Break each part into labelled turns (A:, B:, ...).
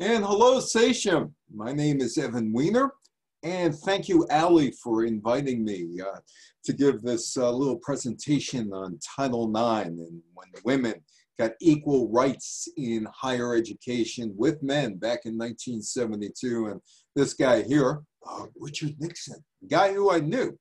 A: And hello, Sachem. My name is Evan Weiner, and thank you, Ali, for inviting me uh, to give this uh, little presentation on Title IX and when women got equal rights in higher education with men back in 1972. And this guy here, uh, Richard Nixon, guy who I knew.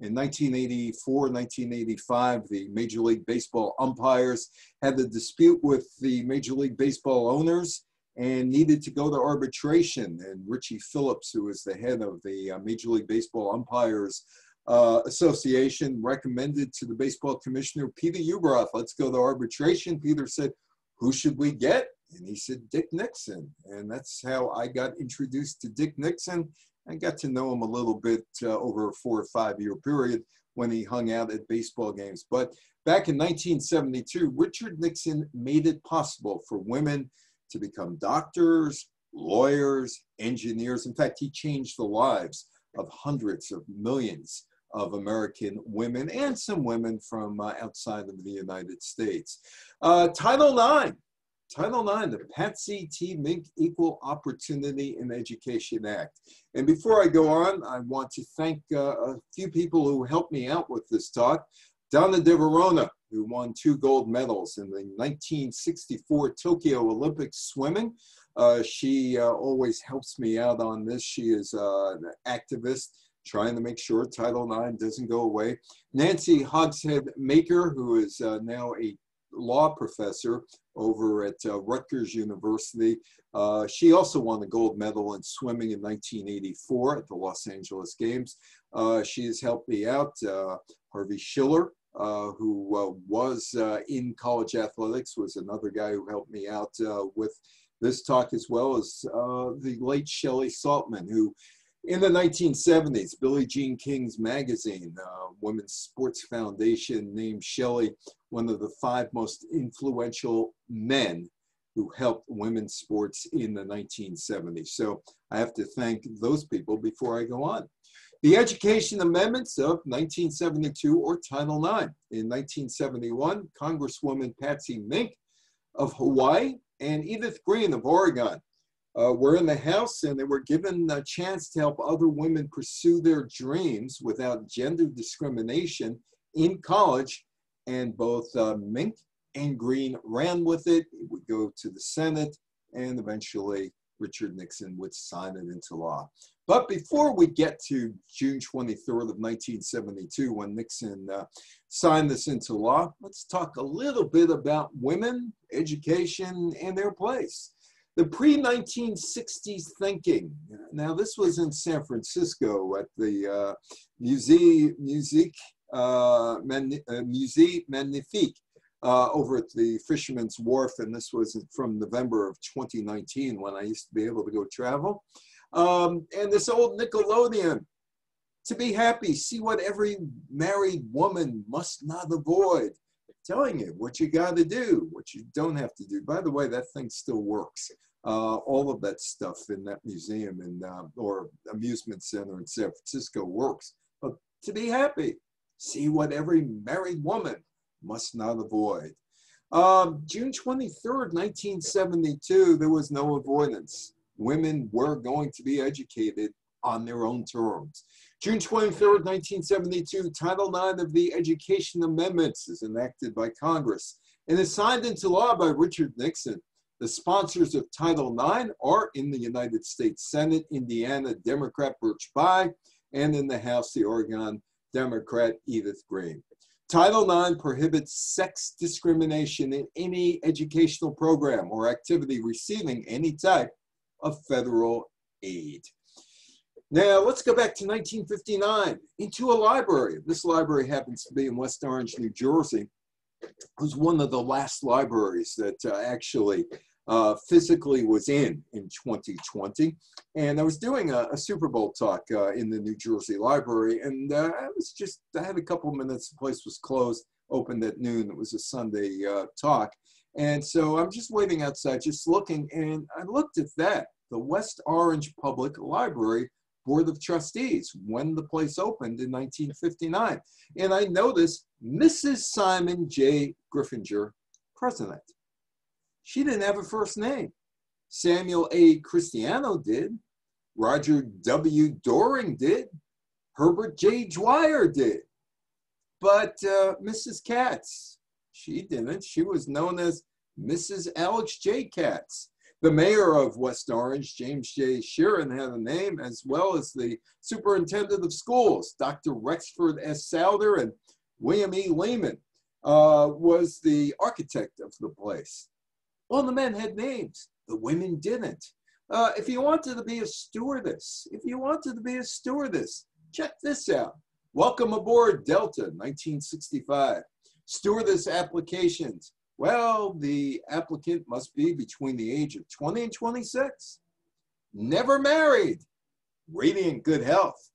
A: In 1984, 1985, the Major League Baseball umpires had a dispute with the Major League Baseball owners and needed to go to arbitration. And Richie Phillips, who was the head of the uh, Major League Baseball Umpires uh, Association, recommended to the baseball commissioner, Peter Ueberroth, let's go to arbitration. Peter said, who should we get? And he said, Dick Nixon. And that's how I got introduced to Dick Nixon. I got to know him a little bit uh, over a four or five year period when he hung out at baseball games. But back in 1972, Richard Nixon made it possible for women to become doctors, lawyers, engineers. In fact, he changed the lives of hundreds of millions of American women and some women from uh, outside of the United States. Uh, Title IX. Title IX, the Patsy T. Mink Equal Opportunity in Education Act. And before I go on, I want to thank uh, a few people who helped me out with this talk. Donna de Varona, who won two gold medals in the 1964 Tokyo Olympics swimming. Uh, she uh, always helps me out on this. She is uh, an activist trying to make sure Title IX doesn't go away. Nancy Hogshead-Makar, who is uh, now a law professor over at uh, Rutgers University. Uh, she also won the gold medal in swimming in 1984 at the Los Angeles Games. She has helped me out. Harvey Schiller, uh, who uh, was uh, in college athletics, was another guy who helped me out uh, with this talk as well as uh, the late Shelley Saltman, who in the 1970s, Billie Jean King's magazine, Women's Sports Foundation, named Shelley one of the five most influential men who helped women's sports in the 1970s. So I have to thank those people before I go on. The Education Amendments of 1972 or Title IX. In 1971, Congresswoman Patsy Mink of Hawaii and Edith Green of Oregon uh, were in the House and they were given a chance to help other women pursue their dreams without gender discrimination in college. And both uh, Mink and Green ran with it. It would go to the Senate and eventually Richard Nixon would sign it into law. But before we get to June 23rd of 1972, when Nixon uh, signed this into law, let's talk a little bit about women, education, and their place. The pre-1960s thinking. Now, this was in San Francisco at the uh, Musée, Musique, uh, Man, uh, Musée Magnifique uh, over at the Fisherman's Wharf, and this was from November of 2019 when I used to be able to go travel. Um, and this old Nickelodeon, to be happy, see what every married woman must not avoid. telling you what you got to do, what you don't have to do. By the way, that thing still works. Uh, all of that stuff in that museum and uh, or amusement center in San Francisco works. But to be happy, see what every married woman must not avoid. Um, June 23rd, 1972, there was no avoidance women were going to be educated on their own terms. June 23rd, 1972, Title IX of the Education Amendments is enacted by Congress and is signed into law by Richard Nixon. The sponsors of Title IX are in the United States Senate, Indiana Democrat Birch Bayh, and in the House, the Oregon Democrat Edith Green. Title IX prohibits sex discrimination in any educational program or activity receiving any type of federal aid. Now, let's go back to 1959 into a library. This library happens to be in West Orange, New Jersey. It was one of the last libraries that uh, actually uh, physically was in in 2020. And I was doing a, a Super Bowl talk uh, in the New Jersey library, and uh, I was just, I had a couple minutes, the place was closed, opened at noon. It was a Sunday uh, talk. And so I'm just waiting outside, just looking, and I looked at that, the West Orange Public Library Board of Trustees, when the place opened in 1959. And I noticed Mrs. Simon J. Griffinger, president. She didn't have a first name. Samuel A. Cristiano did. Roger W. Doring did. Herbert J. Dwyer did. But uh, Mrs. Katz, she didn't. She was known as Mrs. Alex J. Katz. The mayor of West Orange, James J. Sheeran, had a name, as well as the superintendent of schools, Dr. Rexford S. Souder, and William E. Lehman uh, was the architect of the place. All the men had names, the women didn't. Uh, if you wanted to be a stewardess, if you wanted to be a stewardess, check this out. Welcome aboard Delta, 1965. Stewardess applications. Well, the applicant must be between the age of 20 and 26. Never married. Radiant good health.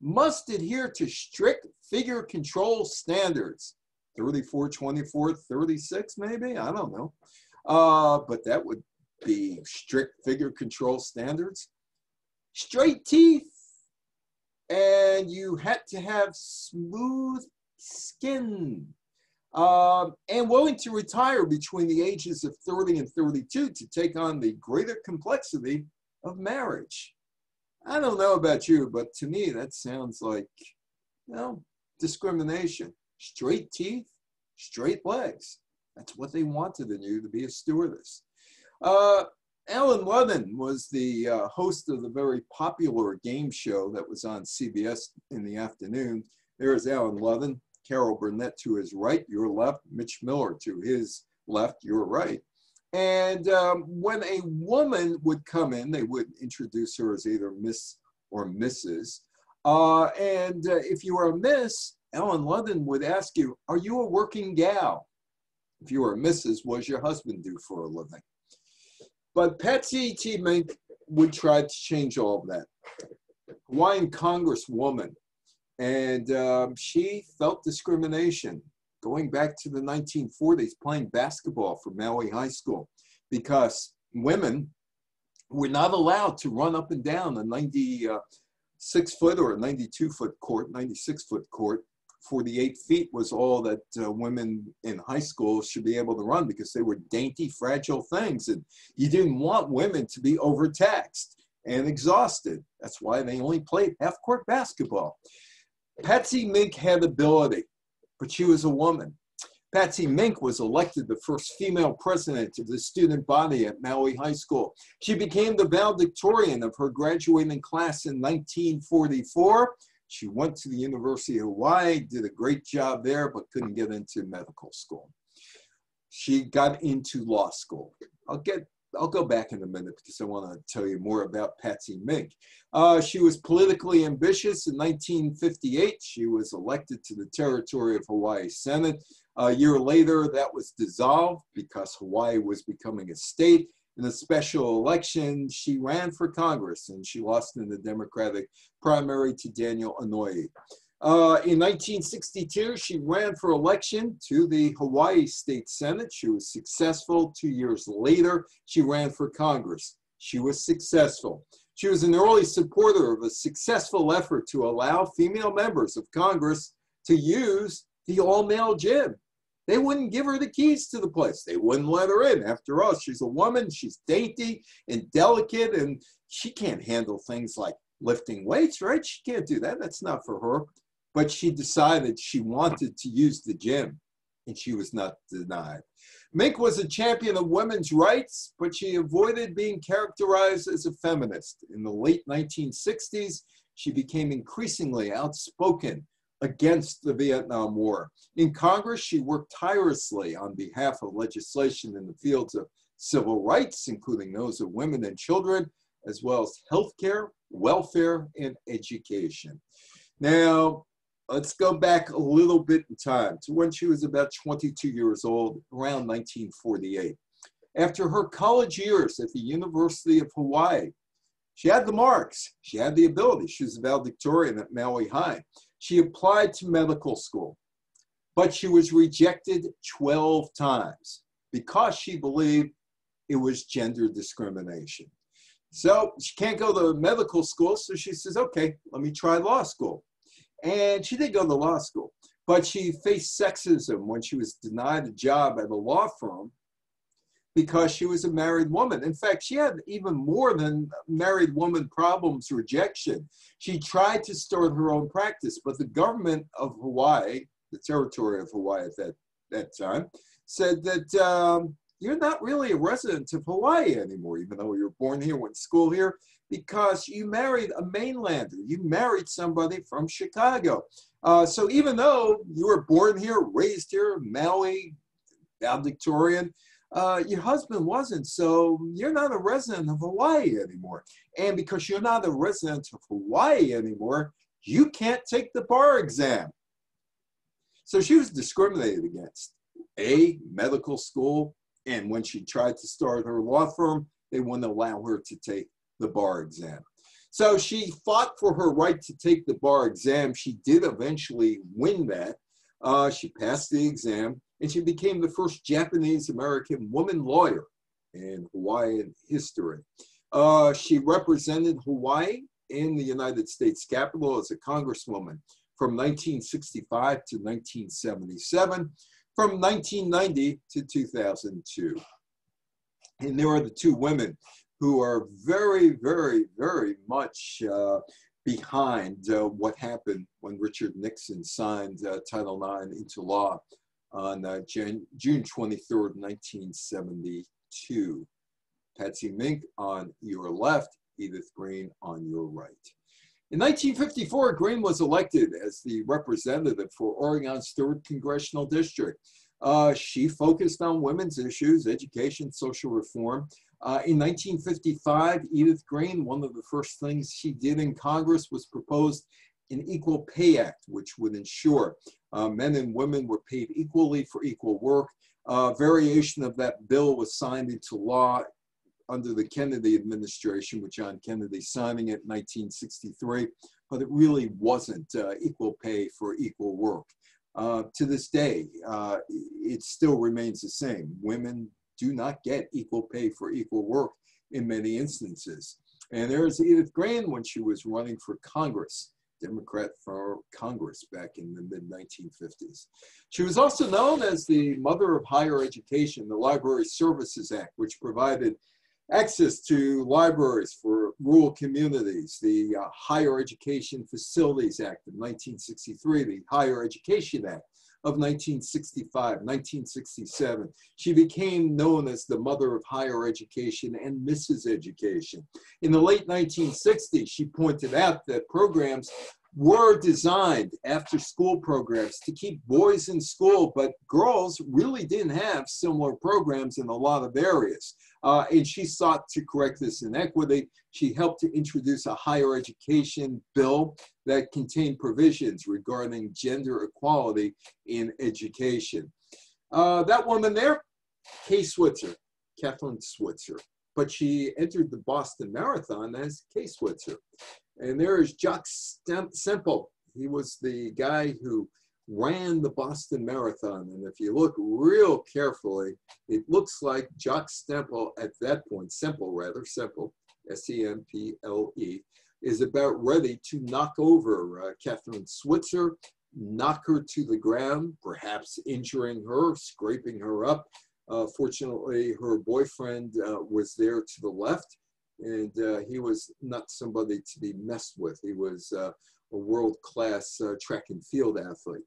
A: Must adhere to strict figure control standards. 34, 24, 36 maybe? I don't know. Uh, but that would be strict figure control standards. Straight teeth. And you had to have smooth skin um, and willing to retire between the ages of 30 and 32 to take on the greater complexity of marriage. I don't know about you, but to me, that sounds like, you know, discrimination. Straight teeth, straight legs. That's what they wanted in you to be a stewardess. Uh, Allen Ludden was the uh, host of the very popular game show that was on CBS in the afternoon. There's Allen Ludden. Carol Burnett to his right, your left, Mitch Miller to his left, your right. And um, when a woman would come in, they would introduce her as either Miss or Mrs. Uh, and uh, if you were a Miss, Allen Ludden would ask you, Are you a working gal? If you were a Mrs., what does your husband do for a living? But Patsy T. Mink would try to change all of that. Hawaiian Congresswoman and um, she felt discrimination going back to the 1940s playing basketball for Maui High School because women were not allowed to run up and down a 96 foot or a 92 foot court, 96 foot court. 48 feet was all that uh, women in high school should be able to run because they were dainty, fragile things. And you didn't want women to be overtaxed and exhausted. That's why they only played half court basketball. Patsy Mink had ability, but she was a woman. Patsy Mink was elected the first female president of the student body at Maui High School. She became the valedictorian of her graduating class in 1944. She went to the University of Hawaii, did a great job there, but couldn't get into medical school. She got into law school. I'll get I'll go back in a minute because I want to tell you more about Patsy Mink. Uh, she was politically ambitious. In 1958, she was elected to the territory of Hawaii Senate. A year later, that was dissolved because Hawaii was becoming a state. In a special election, she ran for Congress and she lost in the Democratic primary to Daniel Inouye. Uh, in 1962, she ran for election to the Hawaii State Senate. She was successful. Two years later, she ran for Congress. She was successful. She was an early supporter of a successful effort to allow female members of Congress to use the all male gym. They wouldn't give her the keys to the place. They wouldn't let her in. After all, she's a woman, she's dainty and delicate, and she can't handle things like lifting weights, right? She can't do that. That's not for her but she decided she wanted to use the gym and she was not denied. Mink was a champion of women's rights, but she avoided being characterized as a feminist. In the late 1960s, she became increasingly outspoken against the Vietnam War. In Congress, she worked tirelessly on behalf of legislation in the fields of civil rights, including those of women and children, as well as healthcare, welfare, and education. Now, let's go back a little bit in time to when she was about 22 years old, around 1948. After her college years at the University of Hawaii, she had the marks, she had the ability. She was a valedictorian at Maui High. She applied to medical school, but she was rejected 12 times because she believed it was gender discrimination. So she can't go to medical school, so she says, okay, let me try law school. And she did go to law school, but she faced sexism when she was denied a job at a law firm because she was a married woman. In fact, she had even more than married woman problems rejection. She tried to start her own practice, but the government of Hawaii, the territory of Hawaii at that, that time, said that um, you're not really a resident of Hawaii anymore, even though you were born here, went to school here, because you married a mainlander. You married somebody from Chicago. Uh, so even though you were born here, raised here, Maui, valedictorian, uh, your husband wasn't, so you're not a resident of Hawaii anymore. And because you're not a resident of Hawaii anymore, you can't take the bar exam. So she was discriminated against. A, medical school, and when she tried to start her law firm, they wouldn't allow her to take the bar exam. So she fought for her right to take the bar exam. She did eventually win that. Uh, she passed the exam and she became the first Japanese American woman lawyer in Hawaiian history. Uh, she represented Hawaii in the United States Capitol as a congresswoman from 1965 to 1977, from 1990 to 2002. And there are the two women who are very, very, very much uh, behind uh, what happened when Richard Nixon signed uh, Title IX into law on uh, Jan June 23rd, 1972. Patsy Mink on your left, Edith Green on your right. In 1954, Green was elected as the representative for Oregon's 3rd Congressional District. Uh, she focused on women's issues, education, social reform. Uh, in 1955, Edith Green, one of the first things she did in Congress was propose an Equal Pay Act, which would ensure uh, men and women were paid equally for equal work. Uh, variation of that bill was signed into law under the Kennedy administration, with John Kennedy signing it in 1963, but it really wasn't uh, equal pay for equal work. Uh, to this day, uh, it still remains the same. Women do not get equal pay for equal work in many instances. And there's Edith Green when she was running for Congress. Democrat for Congress back in the mid 1950s. She was also known as the mother of higher education, the Library Services Act, which provided access to libraries for rural communities, the uh, Higher Education Facilities Act of 1963, the Higher Education Act of 1965, 1967. She became known as the mother of higher education and Mrs. Education. In the late 1960s, she pointed out that programs were designed after school programs to keep boys in school, but girls really didn't have similar programs in a lot of areas. Uh, and she sought to correct this inequity. She helped to introduce a higher education bill that contained provisions regarding gender equality in education. Uh, that woman there, Kay Switzer, Kathleen Switzer, but she entered the Boston Marathon as Kay Switzer. And there is Jock Semple. He was the guy who ran the Boston Marathon. And if you look real carefully, it looks like Jock Semple at that point, Semple rather, Semple, S-E-M-P-L-E, is about ready to knock over uh, Kathrine Switzer, knock her to the ground, perhaps injuring her, scraping her up. Uh, fortunately, her boyfriend uh, was there to the left, and uh, he was not somebody to be messed with. He was uh, a world-class uh, track and field athlete.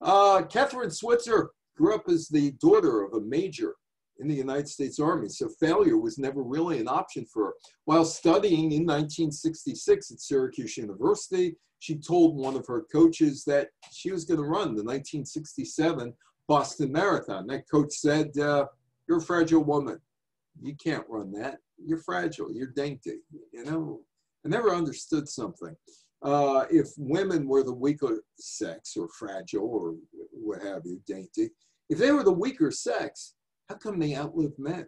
A: Uh, Kathrine Switzer grew up as the daughter of a major in the United States Army, so failure was never really an option for her. While studying in 1966 at Syracuse University, she told one of her coaches that she was going to run the 1967 Boston Marathon. That coach said, uh, You're a fragile woman. You can't run that. You're fragile. You're dainty. You know, I never understood something uh, if women were the weaker sex or fragile or what have you, dainty, if they were the weaker sex, how come they outlived men?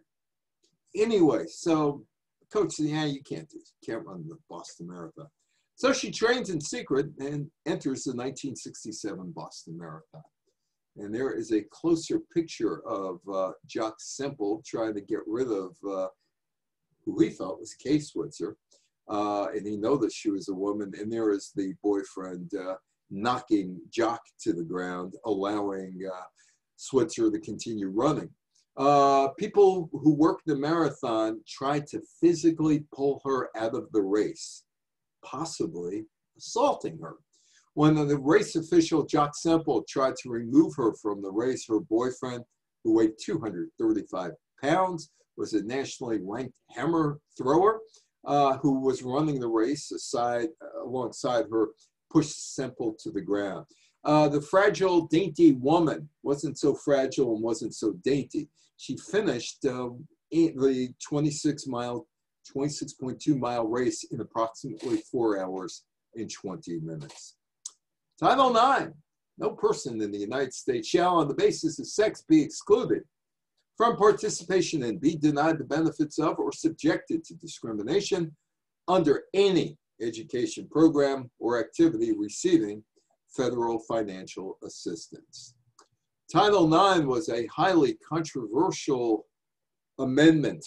A: Anyway, so coach said, yeah, you can't do this. You can't run the Boston Marathon. So she trains in secret and enters the 1967 Boston Marathon. And there is a closer picture of uh, Jock Semple trying to get rid of uh, who he thought was Kay Switzer uh, and he know that she was a woman. And there is the boyfriend uh, knocking Jock to the ground, allowing uh, Switzer to continue running. Uh, people who worked the marathon tried to physically pull her out of the race, possibly assaulting her. When the race official, Jock Semple, tried to remove her from the race, her boyfriend, who weighed 235 pounds, was a nationally ranked hammer thrower uh, who was running the race aside, alongside her, pushed Semple to the ground. Uh, the fragile, dainty woman wasn't so fragile and wasn't so dainty. She finished uh, the 26 mile, 26.2 mile race in approximately four hours and 20 minutes. Title IX, no person in the United States shall, on the basis of sex, be excluded from participation and be denied the benefits of or subjected to discrimination under any education program or activity receiving federal financial assistance. Title IX was a highly controversial amendment.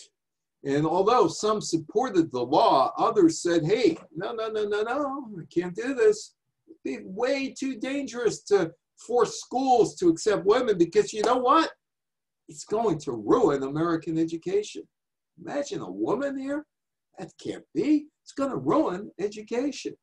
A: And although some supported the law, others said, hey, no, no, no, no, no, I can't do this. It'd be way too dangerous to force schools to accept women because you know what? It's going to ruin American education. Imagine a woman here? That can't be. It's going to ruin education.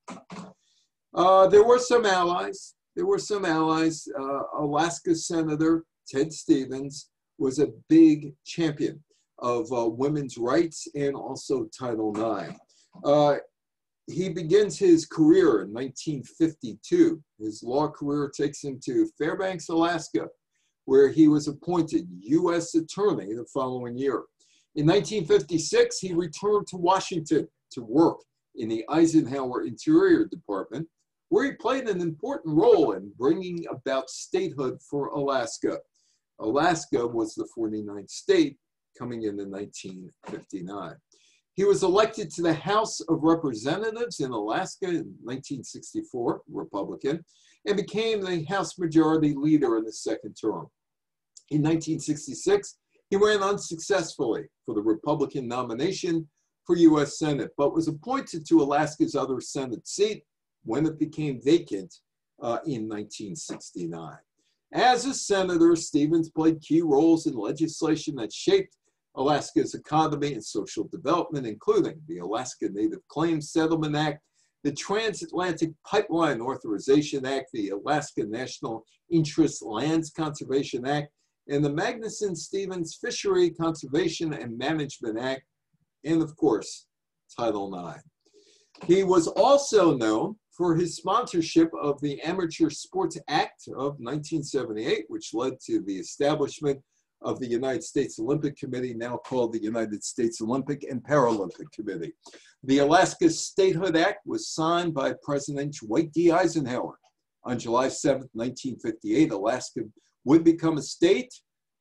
A: Uh, there were some allies. There were some allies. Uh, Alaska Senator Ted Stevens was a big champion of uh, women's rights and also Title IX. Uh, he begins his career in 1952. His law career takes him to Fairbanks, Alaska, where he was appointed U.S. Attorney the following year. In 1956, he returned to Washington to work in the Eisenhower Interior Department, where he played an important role in bringing about statehood for Alaska. Alaska was the 49th state coming in in 1959. He was elected to the House of Representatives in Alaska in 1964, Republican, and became the House Majority Leader in the second term. In 1966, he ran unsuccessfully for the Republican nomination for U.S. Senate, but was appointed to Alaska's other Senate seat when it became vacant uh, in 1969. As a senator, Stevens played key roles in legislation that shaped Alaska's economy and social development, including the Alaska Native Claims Settlement Act the Trans-Alaska Pipeline Authorization Act, the Alaska National Interest Lands Conservation Act, and the Magnuson-Stevens Fishery Conservation and Management Act, and of course, Title IX. He was also known for his sponsorship of the Amateur Sports Act of 1978, which led to the establishment of the United States Olympic Committee, now called the United States Olympic and Paralympic Committee. The Alaska Statehood Act was signed by President Dwight D. Eisenhower. On July 7, 1958, Alaska would become a state.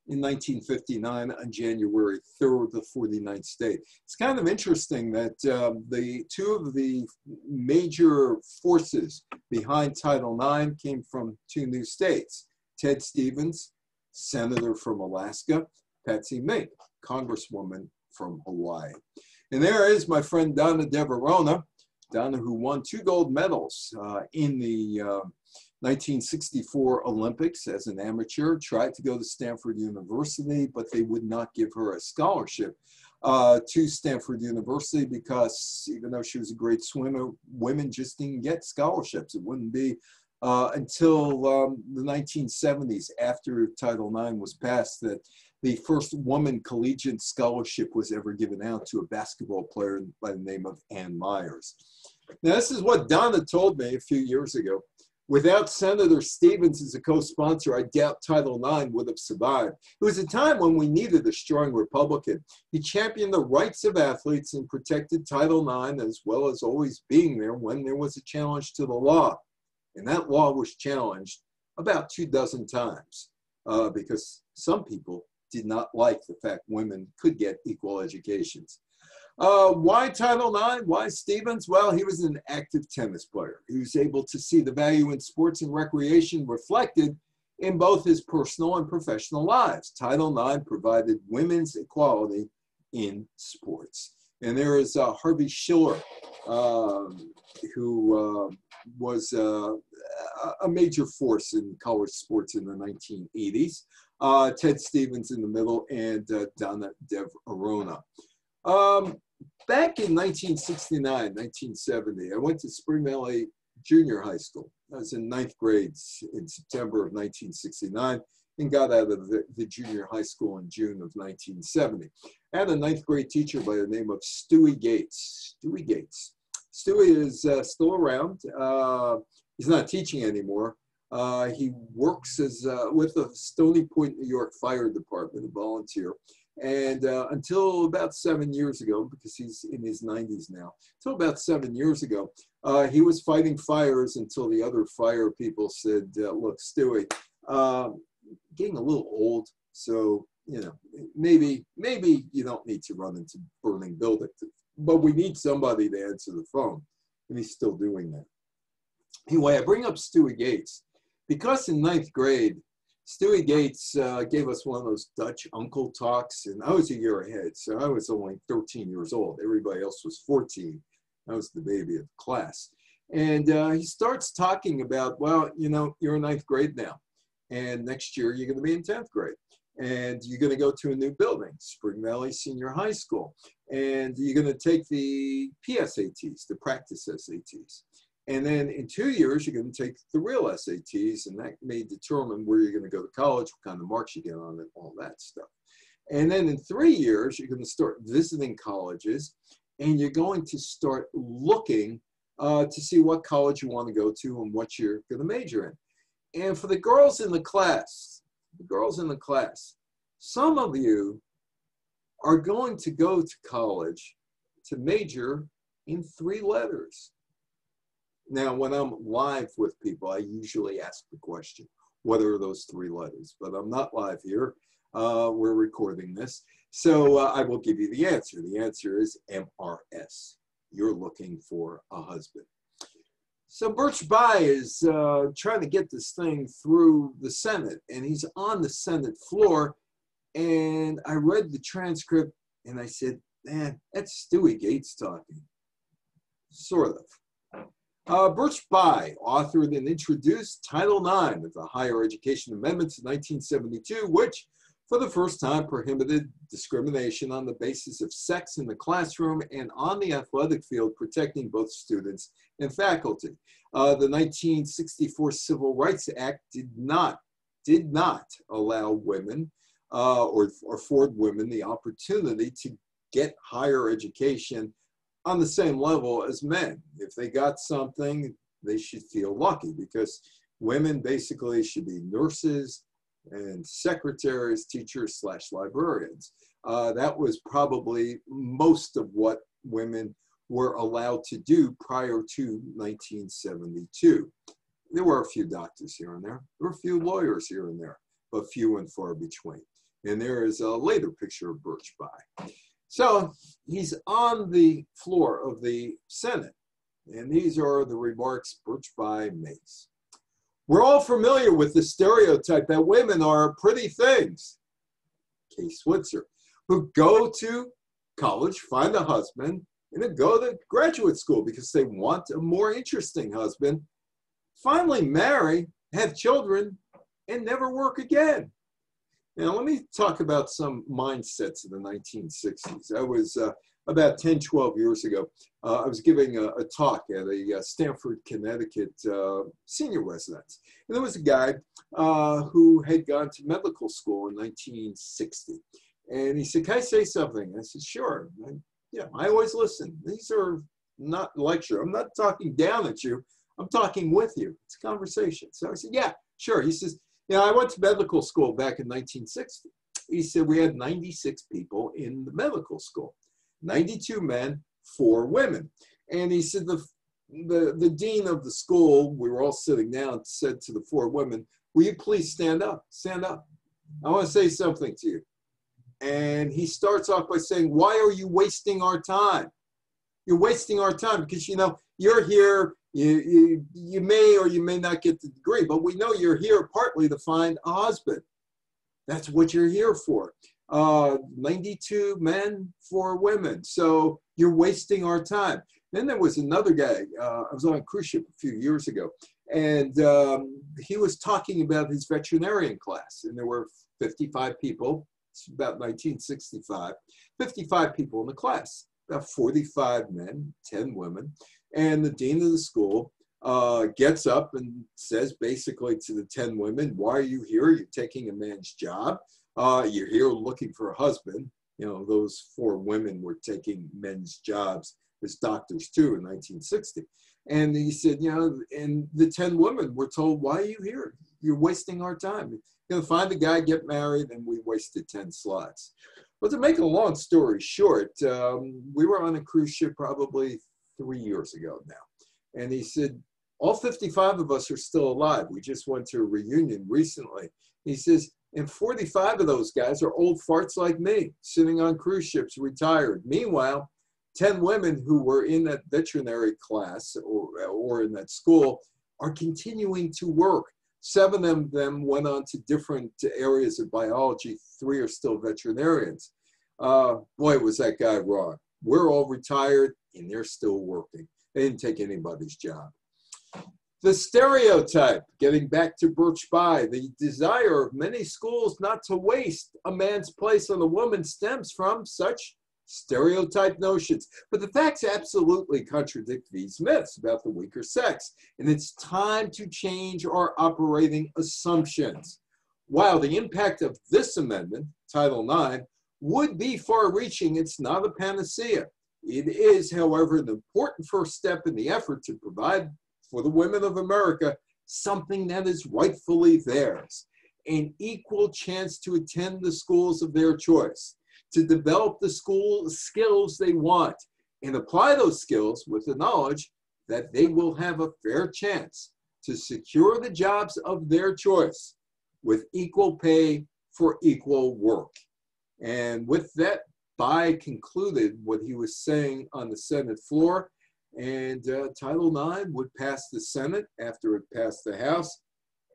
A: In 1959, on January 3rd, the 49th state. It's kind of interesting that um, the two of the major forces behind Title IX came from two new states. Ted Stevens senator from Alaska, Patsy Mink, congresswoman from Hawaii. And there is my friend Donna de Varona, Donna who won two gold medals uh, in the uh, 1964 Olympics as an amateur, tried to go to Stanford University, but they would not give her a scholarship uh, to Stanford University because even though she was a great swimmer, women just didn't get scholarships. It wouldn't be uh, until um, the 1970s, after Title IX was passed, that the first woman collegiate scholarship was ever given out to a basketball player by the name of Ann Meyers. Now, this is what Donna told me a few years ago. Without Senator Stevens as a co-sponsor, I doubt Title IX would have survived. It was a time when we needed a strong Republican. He championed the rights of athletes and protected Title IX as well as always being there when there was a challenge to the law. And that law was challenged about two dozen times uh, because some people did not like the fact women could get equal educations. Uh, why Title IX? Why Stevens? Well, he was an active tennis player. He was able to see the value in sports and recreation reflected in both his personal and professional lives. Title IX provided women's equality in sports. And there is uh, Harvey Schiller, um, who uh, was uh, a major force in college sports in the 1980s. uh, Ted Stevens in the middle, and uh, Donna de Varona. Um, back in 1969, 1970, I went to Spring Valley Junior High School. I was in ninth grade in September of 1969 and got out of the, the, junior high school in June of 1970. I had a ninth grade teacher by the name of Stewie Gates. Stewie Gates. Stewie is uh, still around. Uh, he's not teaching anymore. Uh, he works as uh, with the Stony Point, New York Fire Department, a volunteer. And uh, until about seven years ago, because he's in his 90s now, until about seven years ago, uh, he was fighting fires until the other fire people said, look, Stewie, getting a little old, so you know maybe maybe you don't need to run into burning buildings, but we need somebody to answer the phone, and he's still doing that. Anyway, I bring up Stewie Gates because in ninth grade, Stewie Gates uh, gave us one of those Dutch uncle talks, and I was a year ahead, so I was only 13 years old. Everybody else was 14. I was the baby of the class. And uh, he starts talking about, well, you know, you're in ninth grade now and next year you're going to be in 10th grade and you're going to go to a new building, Spring Valley Senior High School, and you're going to take the PSATs, the practice SATs. And then in two years, you're going to take the real SATs, and that may determine where you're going to go to college, what kind of marks you get on it, all that stuff. And then in three years, you're going to start visiting colleges, and you're going to start looking uh, to see what college you want to go to and what you're going to major in. And for the girls in the class, the girls in the class, some of you are going to go to college to major in three letters. Now, when I'm live with people, I usually ask the question, what are those three letters? But I'm not live here. Uh, we're recording this. So uh, I will give you the answer. The answer is MRS. You're looking for a husband. So Birch Bayh is uh, trying to get this thing through the Senate, and he's on the Senate floor. And I read the transcript, and I said, "Man, that's Stewie Gates talking." Sort of. Uh, Birch Bayh authored and introduced Title IX of the Higher Education Amendments of 1972, which for the first time prohibited discrimination on the basis of sex in the classroom and on the athletic field, protecting both students and faculty. Uh, the 1964 Civil Rights Act did not, did not allow women uh, or, or afford women the opportunity to get higher education on the same level as men. If they got something, they should feel lucky because women basically should be nurses, and secretaries, teachers slash librarians. Uh, that was probably most of what women were allowed to do prior to 1972. There were a few doctors here and there. There were a few lawyers here and there, but few and far between. And there is a later picture of Birch Bayh. So he's on the floor of the Senate. And these are the remarks Birch Bayh makes. We're all familiar with the stereotype that women are pretty things, Case Switzer, who go to college, find a husband, and then go to graduate school because they want a more interesting husband, finally marry, have children, and never work again. Now, let me talk about some mindsets of the 1960s. I was uh, about 10, 12 years ago, uh, I was giving a, a talk at a, a uh, Stamford, Connecticut uh, senior residence. And there was a guy uh, who had gone to medical school in 1960. And he said, Can I say something? I said, Sure. And, yeah, I always listen. These are not lecture. I'm not talking down at you. I'm talking with you. It's a conversation. So I said, Yeah, sure. He says, You know, I went to medical school back in 1960. He said, We had 96 people in the medical school. 92 men, four women. And he said the, the, the dean of the school, we were all sitting down, said to the four women, will you please stand up, stand up. I want to say something to you. And he starts off by saying, why are you wasting our time? You're wasting our time because, you know, you're here, you, you, you may or you may not get the degree, but we know you're here partly to find a husband. That's what you're here for uh, 92 men, four women. So you're wasting our time. Then there was another guy, uh, I was on a cruise ship a few years ago, and um, he was talking about his veterinarian class. And there were 55 people. It's about 1965. 55 people in the class, about 45 men, 10 women. And the dean of the school uh, gets up and says basically to the 10 women, Why are you here? You're taking a man's job. Uh, you're here looking for a husband. You know, those four women were taking men's jobs as doctors too in 1960. And he said, You know, and the 10 women were told, Why are you here? You're wasting our time. You're going to find a guy, get married, and we wasted 10 slots. But to make a long story short, um, we were on a cruise ship probably three years ago now. And he said, all 55 of us are still alive. We just went to a reunion recently. He says, and 45 of those guys are old farts like me, sitting on cruise ships, retired. Meanwhile, 10 women who were in that veterinary class or, or in that school are continuing to work. Seven of them went on to different areas of biology. Three are still veterinarians. Uh, boy, was that guy wrong. We're all retired and they're still working. They didn't take anybody's job. The stereotype, getting back to Birch Bayh, the desire of many schools not to waste a man's place on a woman stems from such stereotype notions. But the facts absolutely contradict these myths about the weaker sex. And it's time to change our operating assumptions. While the impact of this amendment, Title IX, would be far reaching, it's not a panacea. It is, however, an important first step in the effort to provide for the women of America something that is rightfully theirs an equal chance to attend the schools of their choice, to develop the school skills they want, and apply those skills with the knowledge that they will have a fair chance to secure the jobs of their choice with equal pay for equal work. And with that, Bayh concluded what he was saying on the Senate floor and uh, Title IX would pass the Senate after it passed the House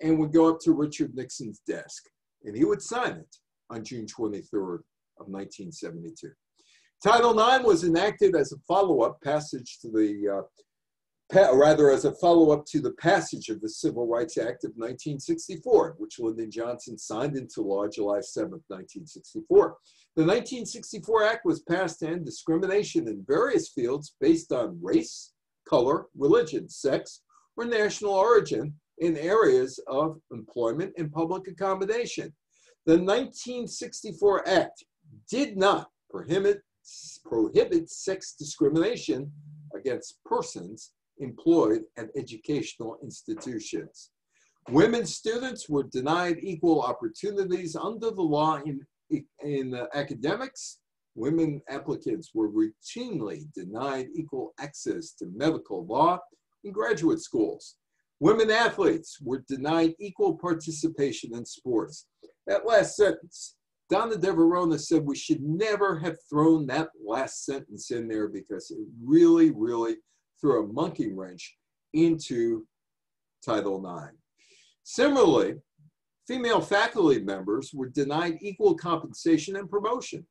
A: and would go up to Richard Nixon's desk. And he would sign it on June 23rd of 1972. Title IX was enacted as a follow-up passage to the uh, rather as a follow-up to the passage of the Civil Rights Act of 1964, which Lyndon Johnson signed into law July 7, 1964. The 1964 Act was passed to end discrimination in various fields based on race, color, religion, sex, or national origin in areas of employment and public accommodation. The 1964 Act did not prohibit, prohibit sex discrimination against persons employed at educational institutions. Women students were denied equal opportunities under the law in, in uh, academics. Women applicants were routinely denied equal access to medical law in graduate schools. Women athletes were denied equal participation in sports. That last sentence, Donna de Varona said we should never have thrown that last sentence in there because it really, really threw a monkey wrench into Title IX. Similarly, female faculty members were denied equal compensation and promotion.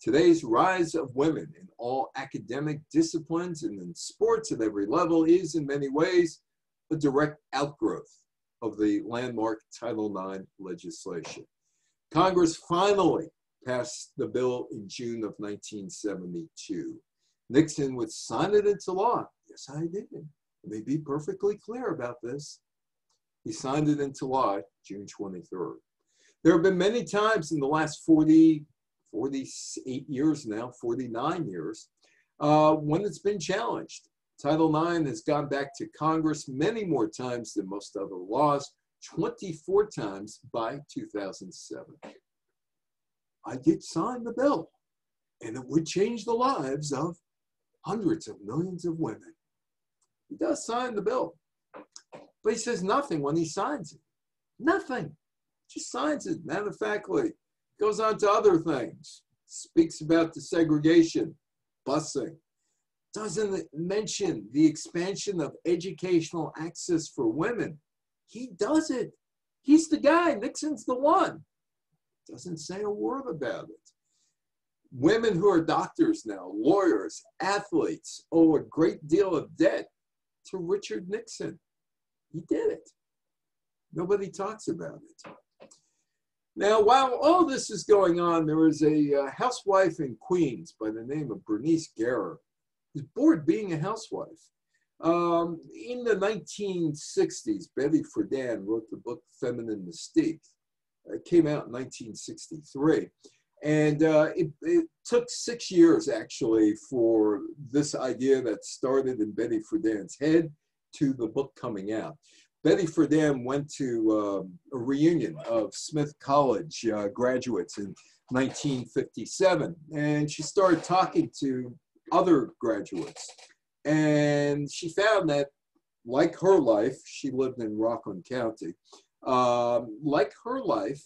A: Today's rise of women in all academic disciplines and in sports at every level is, in many ways, a direct outgrowth of the landmark Title IX legislation. Congress finally passed the bill in June of 1972. Nixon would sign it into law Yes, I did. Let me be perfectly clear about this. He signed it into law June 23rd. There have been many times in the last 40, 48 years now, 49 years, uh, when it's been challenged. Title IX has gone back to Congress many more times than most other laws, 24 times by 2007. I did sign the bill, and it would change the lives of hundreds of millions of women. He does sign the bill. But he says nothing when he signs it. Nothing. Just signs it matter of factly. Goes on to other things. Speaks about the segregation, busing. Doesn't mention the expansion of educational access for women. He does it. He's the guy. Nixon's the one. Doesn't say a word about it. Women who are doctors now, lawyers, athletes, owe a great deal of debt to Richard Nixon. He did it. Nobody talks about it. Now, while all this is going on, there was a uh, housewife in Queens by the name of Bernice Gera, who's bored being a housewife. Um, in the 1960s, Betty Friedan wrote the book Feminine Mystique. It came out in 1963. And uh, it, it, took six years actually for this idea that started in Betty Friedan's head to the book coming out. Betty Friedan went to um, a reunion of Smith College uh, graduates in 1957, and she started talking to other graduates. And she found that, like her life, she lived in Rockland County, um, like her life,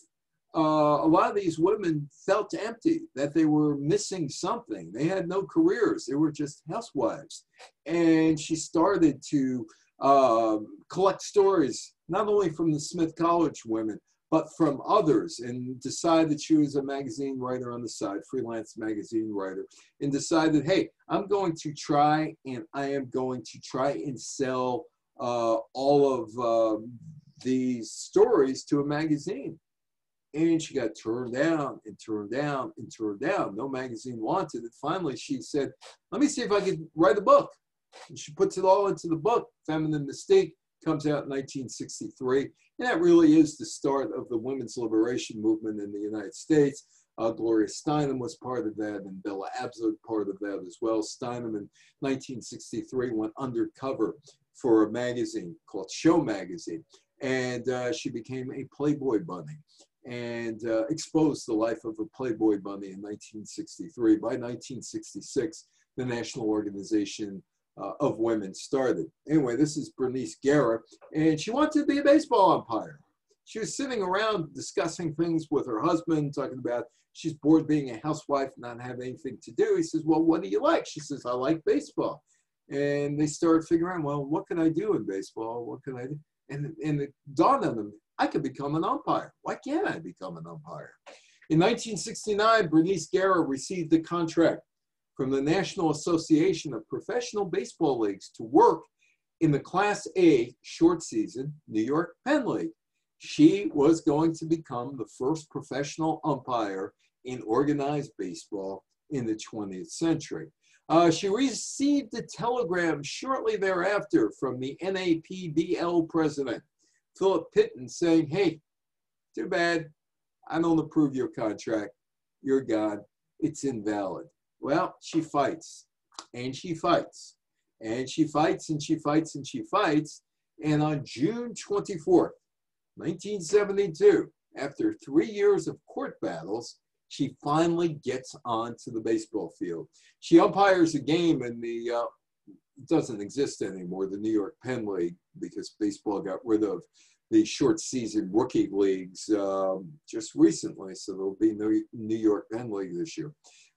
A: uh, a lot of these women felt empty, that they were missing something. They had no careers, they were just housewives. And she started to uh, collect stories, not only from the Smith College women, but from others, and decided she was a magazine writer on the side, freelance magazine writer, and decided, hey, I'm going to try and I am going to try and sell uh, all of uh, these stories to a magazine. And she got turned down and turned down and turned down. No magazine wanted it. Finally, she said, let me see if I could write a book. And she puts it all into the book, Feminine Mystique, comes out in 1963. And that really is the start of the women's liberation movement in the United States. Uh, Gloria Steinem was part of that, and Bella Abzug part of that as well. Steinem in 1963 went undercover for a magazine called Show Magazine, and uh, she became a Playboy bunny and uh, exposed the life of a Playboy bunny in 1963. By 1966, the National Organization uh, of women started. Anyway, this is Bernice Gera, and she wanted to be a baseball umpire. She was sitting around discussing things with her husband, talking about she's bored being a housewife, not having anything to do. He says, Well, what do you like? She says, I like baseball. And they started figuring, out, well, what can I do in baseball? What can I do? And, and it dawned on them, I could become an umpire. Why can't I become an umpire? In 1969, Bernice Gera received a contract from the National Association of Professional Baseball Leagues to work in the Class A short season New York Penn League. She was going to become the first professional umpire in organized baseball in the 20th century. Uh, she received a telegram shortly thereafter from the NAPBL president, Philip Piton, saying, Hey, too bad. I don't approve your contract. You're gone. It's invalid. Well, she fights and she fights and she fights and she fights and she fights. And on June 24th, 1972, after three years of court battles, she finally gets onto the baseball field. She umpires a game in the, uh, doesn't exist anymore, the New York Penn League, because baseball got rid of the short season rookie leagues um, just recently. So there'll be no New York Penn League this year.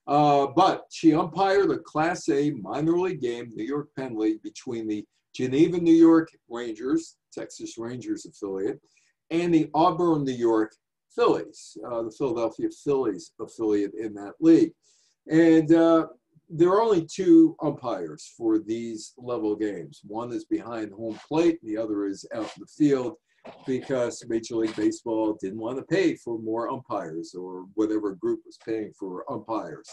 A: Uh, but she umpired a Class A minor league game, New York Penn League, between the Geneva, New York Rangers, Texas Rangers affiliate, and the Auburn, New York Phillies, uh, the Philadelphia Phillies affiliate in that league. And uh, there are only two umpires for these level games. One is behind home plate, and the other is out in the field because Major League Baseball didn't want to pay for more umpires or whatever group was paying for umpires.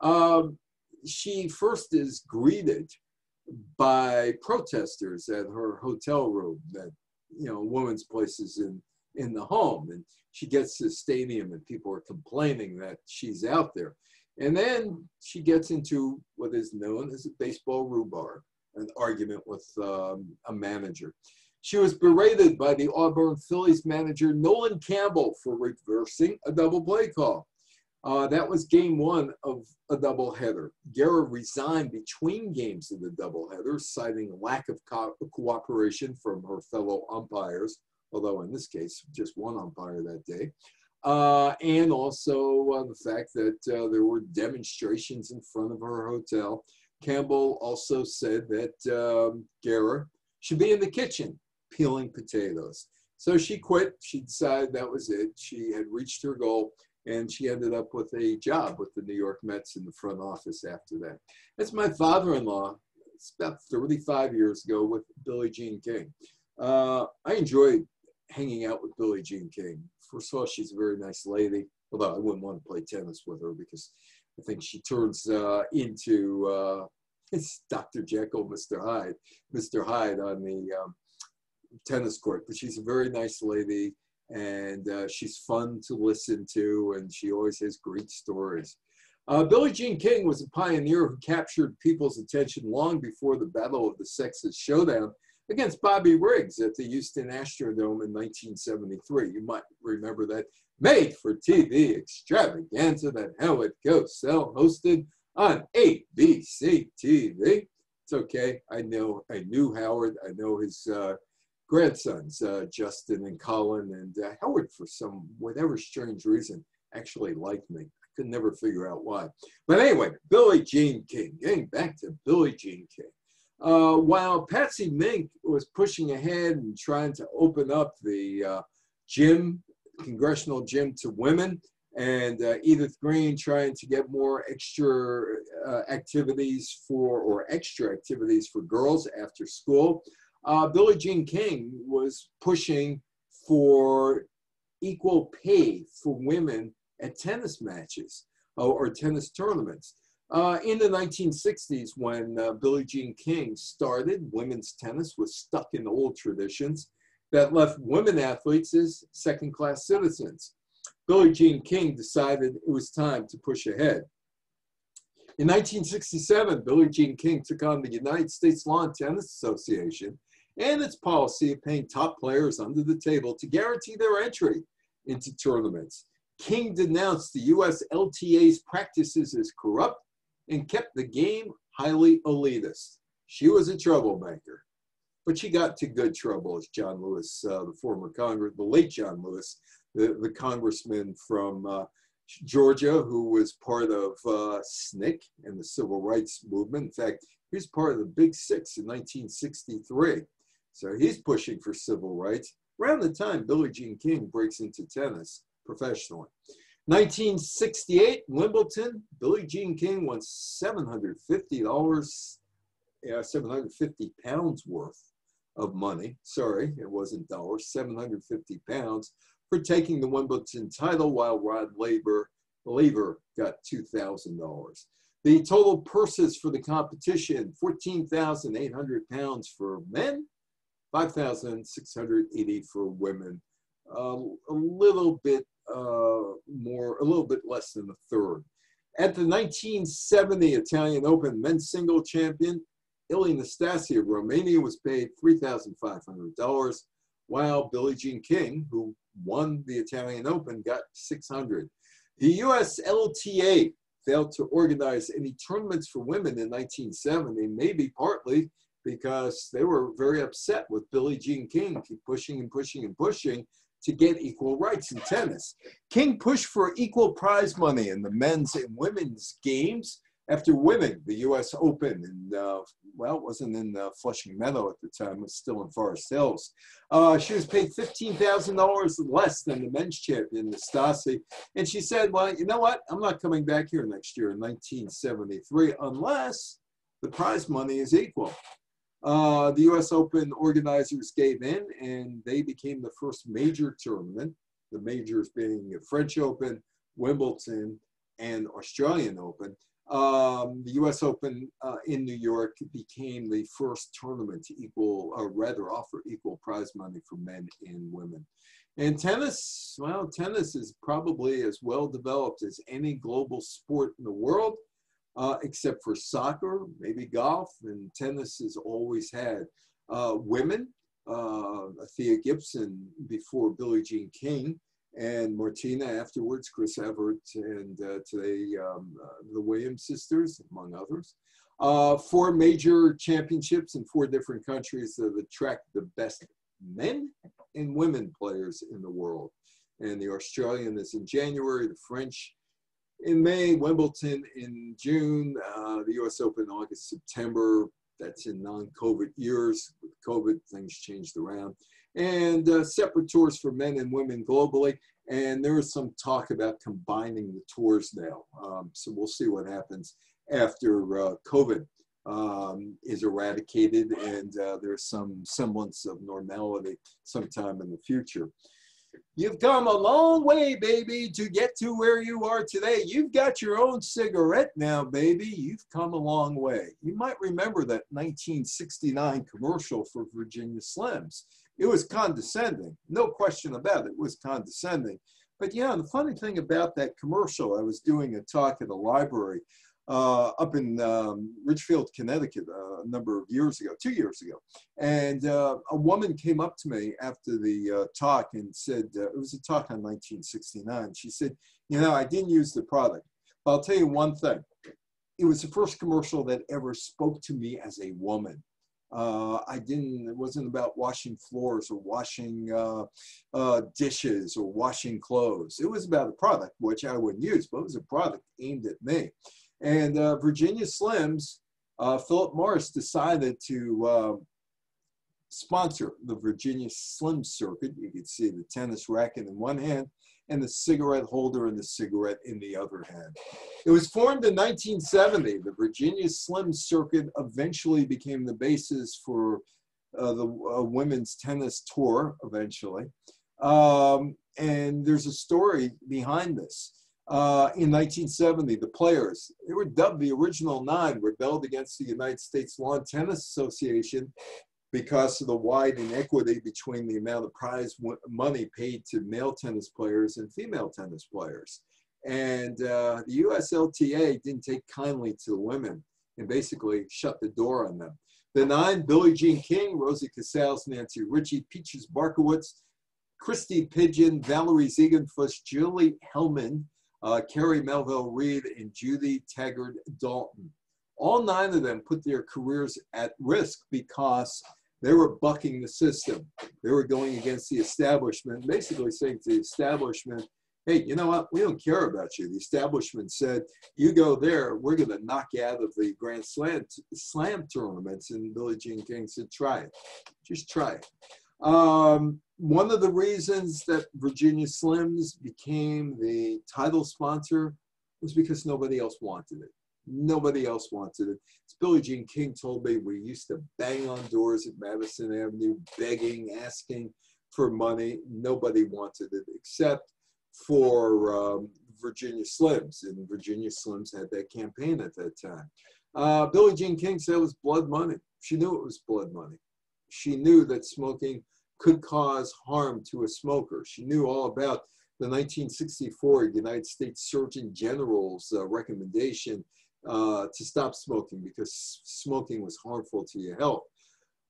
A: Um, she first is greeted by protesters at her hotel room that, you know, women's places in, in the home. And she gets to the stadium and people are complaining that she's out there. And then she gets into what is known as a baseball rhubarb, an argument with um, a manager. She was berated by the Auburn Phillies manager Nolan Campbell for reversing a double play call. Uh, that was game one of a doubleheader. Gera resigned between games of the doubleheader, citing lack of co- cooperation from her fellow umpires, although in this case, just one umpire that day. Uh, and also uh, the fact that uh, there were demonstrations in front of her hotel. Campbell also said that um, Gera should be in the kitchen peeling potatoes. So she quit. She decided that was it. She had reached her goal and she ended up with a job with the New York Mets in the front office after that. That's my father in law. It's about 35 years ago with Billie Jean King. Uh, I enjoyed hanging out with Billie Jean King. First of all, she's a very nice lady, although I wouldn't want to play tennis with her because I think she turns uh, into uh, it's Dr. Jekyll, Mr. Hyde, Mr. Hyde on the um, tennis court. But she's a very nice lady and uh, she's fun to listen to and she always has great stories. Uh, Billie Jean King was a pioneer who captured people's attention long before the Battle of the Sexes showdown against Bobby Riggs at the Houston Astrodome in 1973. You might remember that made-for-TV extravaganza that Howard Cosell hosted on ABC TV. It's okay. I know. I knew Howard. I know his uh, grandsons, uh, Justin and Colin, and uh, Howard, for some whatever strange reason, actually liked me. I could never figure out why. But anyway, Billie Jean King. Getting back to Billie Jean King. Uh, while Patsy Mink was pushing ahead and trying to open up the uh, gym, congressional gym to women, and uh, Edith Green trying to get more extra uh, activities for, or extra activities for girls after school, uh, Billie Jean King was pushing for equal pay for women at tennis matches or tennis tournaments. Uh, in the 1960s, when uh, Billie Jean King started, women's tennis was stuck in old traditions that left women athletes as second class citizens. Billie Jean King decided it was time to push ahead. In 1967, Billie Jean King took on the United States Lawn Tennis Association and its policy of paying top players under the table to guarantee their entry into tournaments. King denounced the US LTA's practices as corrupt and kept the game highly elitist. She was a troublemaker, but she got to good trouble, as John Lewis, uh, the former Congress, the late John Lewis, the, the congressman from uh, Georgia, who was part of uh, SNCC and the civil rights movement. In fact, he was part of the Big Six in 1963. So he's pushing for civil rights around the time Billie Jean King breaks into tennis professionally. 1968, Wimbledon, Billie Jean King won $750, yeah, 750 pounds worth of money. Sorry, it wasn't dollars, 750 pounds for taking the Wimbledon title while Rod Laver, Laver got $2,000. The total purses for the competition, 14,800 pounds for men, 5,680 for women. Uh, a little bit uh, Uh, more, a little bit less than a third. At the 1970 Italian Open men's single champion, Ilie Nastase of Romania was paid $3,500, while Billie Jean King, who won the Italian Open, got 600. The US LTA failed to organize any tournaments for women in 1970, maybe partly because they were very upset with Billie Jean King keep pushing and pushing and pushing to get equal rights in tennis. King pushed for equal prize money in the men's and women's games after winning the U.S. Open. And, uh, well, it wasn't in uh, Flushing Meadow at the time, it was still in Forest Hills. Uh, she was paid $15,000 less than the men's champion, Nastase. And she said, well, you know what? I'm not coming back here next year in 1973 unless the prize money is equal. Uh, the US Open organizers gave in and they became the first major tournament, the majors being the French Open, Wimbledon, and Australian Open. Um, the US Open uh, in New York became the first tournament to equal, or rather offer equal prize money for men and women. And tennis, well, tennis is probably as well developed as any global sport in the world uh, except for soccer, maybe golf, and tennis has always had uh, women. Uh, Thea Gibson before Billie Jean King, and Martina afterwards, Chris Evert, and uh, today um, uh, the Williams sisters, among others. Uh, four major championships in four different countries that attract the best men and women players in the world. And the Australian is in January, the French in May, Wimbledon in June, uh, the US Open August, September. That's in non-COVID years. With COVID, things changed around. And uh, separate tours for men and women globally. And there is some talk about combining the tours now. Um, so we'll see what happens after uh, COVID. um, is eradicated and uh, there's some semblance of normality sometime in the future. You've come a long way, baby, to get to where you are today. You've got your own cigarette now, baby. You've come a long way. You might remember that 1969 commercial for Virginia Slims. It was condescending, no question about it, it was condescending. But yeah, the funny thing about that commercial, I was doing a talk at a library uh, up in um, Ridgefield, Connecticut, uh, a number of years ago, two years ago. And uh, a woman came up to me after the uh, talk and said, uh, it was a talk on 1969. She said, you know, I didn't use the product, but I'll tell you one thing. It was the first commercial that ever spoke to me as a woman. Uh, I didn't, it wasn't about washing floors or washing dishes or washing clothes. It was about a product, which I wouldn't use, but it was a product aimed at me. And uh, Virginia Slims, uh, Philip Morris decided to uh, sponsor the Virginia Slim Circuit. You can see the tennis racket in one hand and the cigarette holder and the cigarette in the other hand. It was formed in 1970. The Virginia Slim Circuit eventually became the basis for uh, the uh, women's tennis tour eventually. Um, and there's a story behind this. Uh, in 1970, the players, they were dubbed the original nine, rebelled against the United States Lawn Tennis Association because of the wide inequity between the amount of prize money paid to male tennis players and female tennis players. And uh, the USLTA didn't take kindly to the women and basically shut the door on them. The nine, Billie Jean King, Rosie Casals, Nancy Richey, Peaches Bartkowicz, Kristy Pigeon, Valerie Ziegenfuss, Julie Heldman, uh, Kerry Melville Reid, and Judy Tegart Dalton. All nine of them put their careers at risk because they were bucking the system. They were going against the establishment, basically saying to the establishment, hey, you know what? We don't care about you. The establishment said, you go there, we're going to knock you out of the Grand Slam, slam tournaments. And Billie Jean King said, try it. Just try it. Um, one of the reasons that Virginia Slims became the title sponsor was because nobody else wanted it. Nobody else wanted it. As Billie Jean King told me, we used to bang on doors at Madison Avenue, begging, asking for money. Nobody wanted it except for um, Virginia Slims, and Virginia Slims had that campaign at that time. Uh, Billie Jean King said it was blood money. She knew it was blood money. She knew that smoking could cause harm to a smoker. She knew all about the 1964 United States Surgeon General's uh, recommendation uh, to stop smoking because smoking was harmful to your health.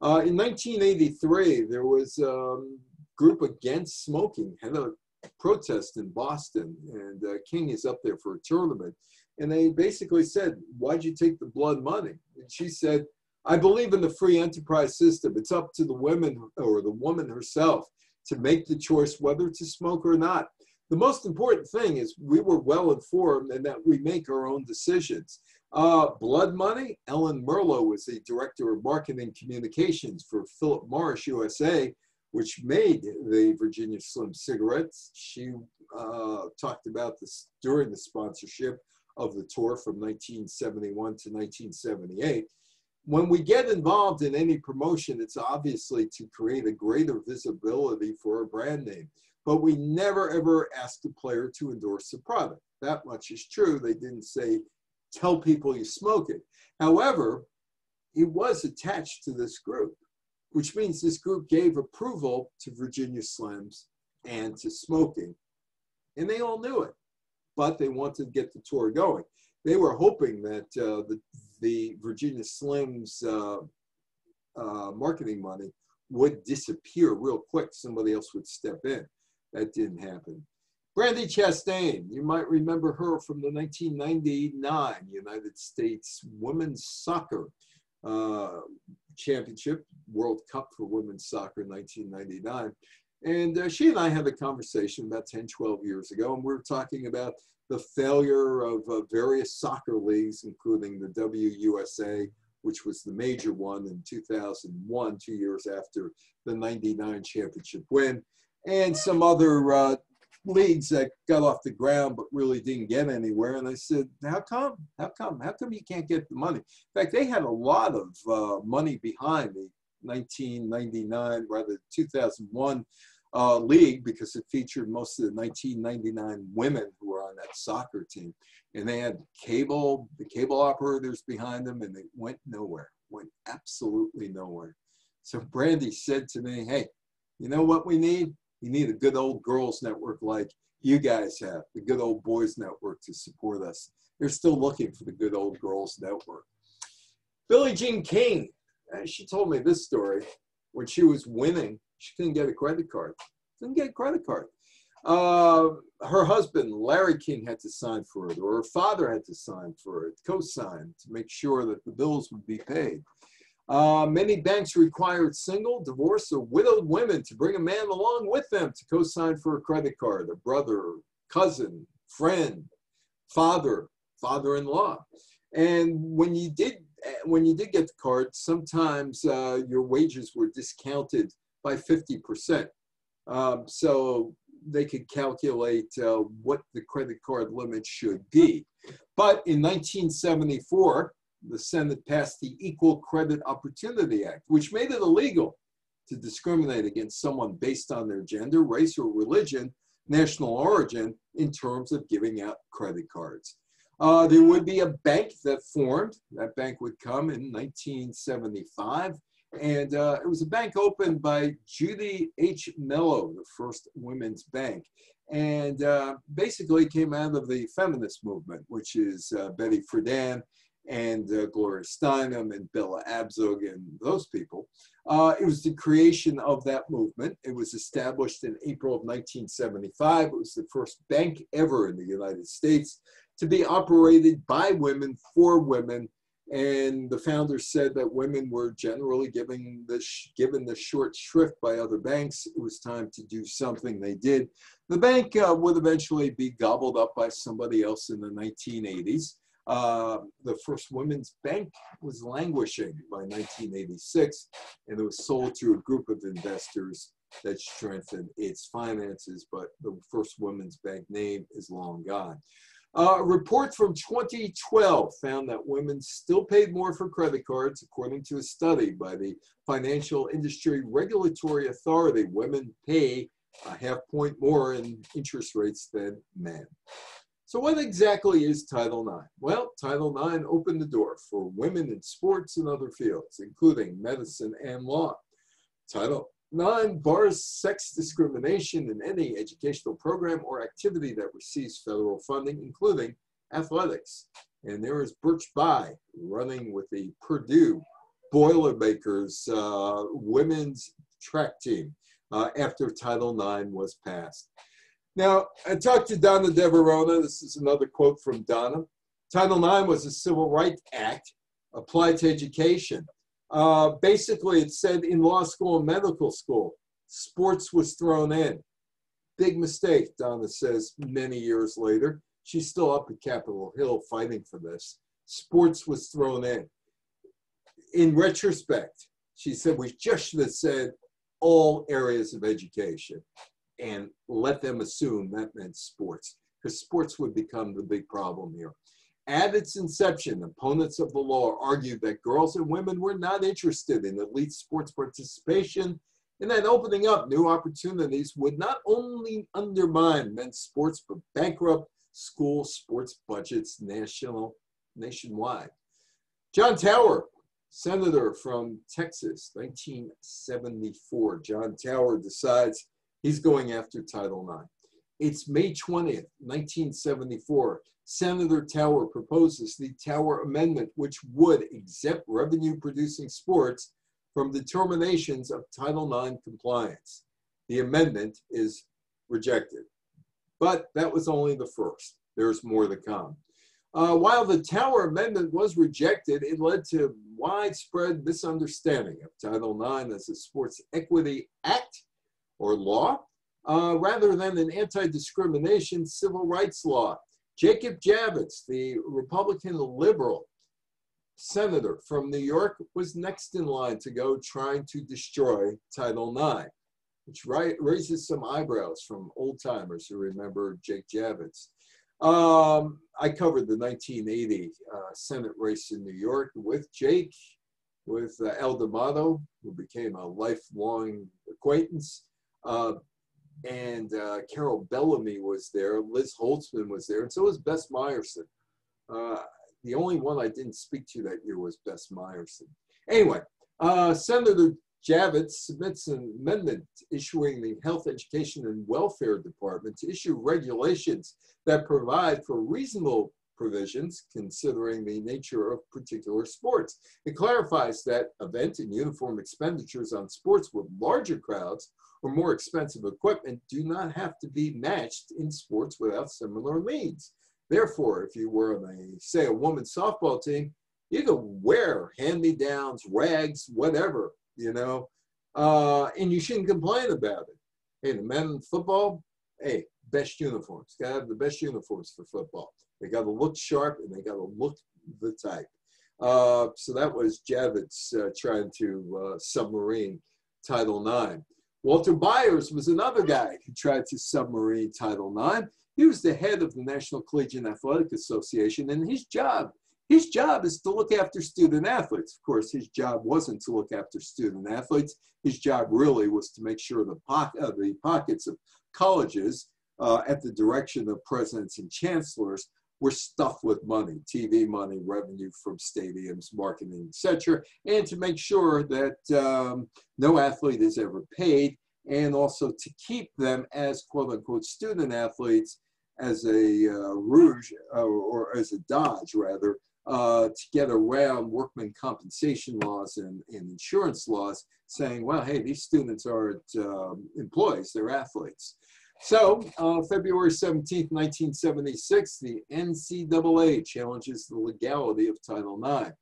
A: Uh, in 1983, there was a um, group against smoking had a protest in Boston, and uh, King is up there for a tournament. And they basically said, Why'd you take the blood money? And she said, I believe in the free enterprise system. It's up to the women or the woman herself to make the choice whether to smoke or not. The most important thing is we were well informed and that we make our own decisions. Uh, Blood Money, Ellen Merlo was the director of marketing communications for Philip Morris USA, which made the Virginia Slim cigarettes. She uh, talked about this during the sponsorship of the tour from 1971 to 1978. When we get involved in any promotion, it's obviously to create a greater visibility for a brand name. But we never ever ask the player to endorse the product. That much is true. They didn't say, tell people you smoke it. However, it was attached to this group, which means this group gave approval to Virginia Slims and to smoking. And they all knew it, but they wanted to get the tour going. They were hoping that uh, the, the Virginia Slims uh, uh, marketing money would disappear real quick. Somebody else would step in. That didn't happen. Brandi Chastain, you might remember her from the 1999 United States Women's Soccer uh, Championship, World Cup for Women's Soccer 1999. And uh, she and I had a conversation about 10, 12 years ago, and we were talking about the failure of uh, various soccer leagues, including the WUSA, which was the major one in 2001, two years after the 99 championship win, and some other uh, leagues that got off the ground but really didn't get anywhere. And I said, how come? How come? How come you can't get the money? In fact, they had a lot of uh, money behind the 1999, rather 2001 uh, league because it featured most of the 1999 women who were on that soccer team. And they had cable, the cable operators behind them, and they went nowhere, went absolutely nowhere. So Brandi said to me, hey, you know what we need? We need a good old girls network like you guys have, the good old boys network to support us. They're still looking for the good old girls network. Billie Jean King, uh, she told me this story. When she was winning, she couldn't get a credit card. Couldn't get a credit card. Uh, her husband, Larry King, had to sign for it, or her father had to sign for it, co-sign to make sure that the bills would be paid. Uh, many banks required single, divorced, or widowed women to bring a man along with them to co-sign for a credit card, a brother, cousin, friend, father, father-in-law. And when you did when you did get the card, sometimes uh, your wages were discounted by 50%. Um, so they could calculate uh, what the credit card limit should be. But in 1974, the Senate passed the Equal Credit Opportunity Act, which made it illegal to discriminate against someone based on their gender, race, or religion, national origin in terms of giving out credit cards. Uh, there would be a bank that formed. That bank would come in 1975. And uh, it was a bank opened by Judy H. Mello, the first women's bank. And uh, basically came out of the feminist movement, which is uh, Betty Friedan and uh, Gloria Steinem and Bella Abzug and those people. Uh, it was the creation of that movement. It was established in April of 1975. It was the first bank ever in the United States to be operated by women for women. And the founders said that women were generally giving the given the short shrift by other banks. It was time to do something. They did. The bank uh, would eventually be gobbled up by somebody else in the 1980s. Uh, the first women's bank was languishing by 1986, and it was sold to a group of investors that strengthened its finances, but the first women's bank name is long gone. Uh, report from 2012 found that women still paid more for credit cards, according to a study by the Financial Industry Regulatory Authority. Women pay a half point more in interest rates than men. So what exactly is Title IX? Well, Title IX opened the door for women in sports and other fields, including medicine and law. Title IX bars sex discrimination in any educational program or activity that receives federal funding, including athletics. And there is Birch Bayh running with the Purdue Boilermakers uh, women's track team uh, after Title IX was passed. Now, I talked to Donna de Varona. This is another quote from Donna. Title IX was a civil rights act applied to education. Uh, basically, it said in law school and medical school, sports was thrown in. Big mistake, Donna says many years later. She's still up at Capitol Hill fighting for this. Sports was thrown in. In retrospect, she said we just should have said all areas of education and let them assume that meant sports, because sports would become the big problem here. At its inception, opponents of the law argued that girls and women were not interested in elite sports participation and that opening up new opportunities would not only undermine men's sports, but bankrupt school sports budgets national, nationwide. John Tower, senator from Texas, 1974. John Tower decides He's going after Title IX. It's May 20th, 1974. Senator Tower proposes the Tower Amendment, which would exempt revenue producing sports from determinations of Title IX compliance. The amendment is rejected. But that was only the first. There's more to come. Uh, while the Tower Amendment was rejected, it led to widespread misunderstanding of Title IX as a sports equity act or law uh, rather than an anti-discrimination civil rights law. Jacob Javits, the Republican liberal senator from New York, was next in line to go trying to destroy Title IX. which raises some eyebrows from old timers who remember Jake Javits. Um, I covered the 1980 uh, Senate race in New York with Jake, with uh, Al D'Amato, who became a lifelong acquaintance. Uh, and uh, Carol Bellamy was there, Liz Holtzman was there, and so was Bess Myerson. Uh, the only one I didn't speak to that year was Bess Myerson. Anyway, uh, Senator Javits submits an amendment issuing the Health, Education, and Welfare Department to issue regulations that provide for reasonable provisions considering the nature of particular sports. It clarifies that event and uniform expenditures on sports with larger crowds or more expensive equipment do not have to be matched in sports without similar needs. Therefore, if you were on a, say, a women's softball team, you could wear hand-me-downs, rags, whatever, you know, uh, and you shouldn't complain about it. Hey, the men football, hey, best uniforms. Got to have the best uniforms for football. They got to look sharp and they got to look the type. Uh, so that was Javits uh, trying to uh, submarine Title IX. Walter Byers was another guy who tried to submarine Title IX. He was the head of the National Collegiate Athletic Association, and his job, his job is to look after student athletes. Of course, his job wasn't to look after student athletes. His job really was to make sure the, po- uh, the pockets of colleges uh, at the direction of presidents and chancellors were stuffed with money, TV money, revenue from stadiums, marketing, etc., and to make sure that um, no athlete is ever paid, and also to keep them as quote unquote student athletes as a uh, rouge uh, or as a dodge rather uh, to get around workman compensation laws and, and, insurance laws saying, well, hey, these students aren't um, employees, they're athletes. So, uh, February 17th, 1976, the NCAA challenges the legality of Title IX.